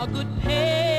a good pay.